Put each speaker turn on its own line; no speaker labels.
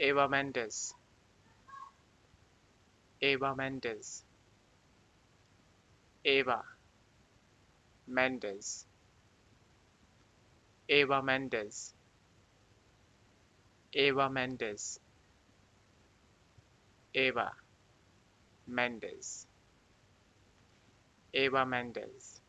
Eva Mendes. Eva Mendes. Eva Mendes. Eva Mendes. Eva Mendes. Eva Mendes. Eva Mendes.